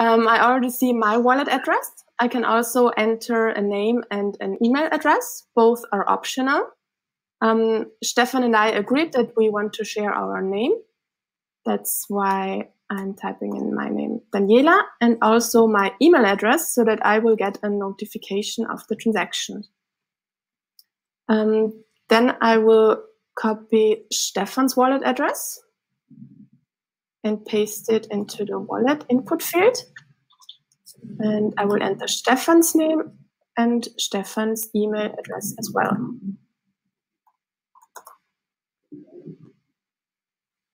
Um, I already see my wallet address. I can also enter a name and an email address. Both are optional. Um, Stefan and I agreed that we want to share our name. That's why I'm typing in my name, Daniela, and also my email address so that I will get a notification of the transaction. Um, then I will copy Stefan's wallet address and paste it into the wallet input field. And I will enter Stefan's name and Stefan's email address as well.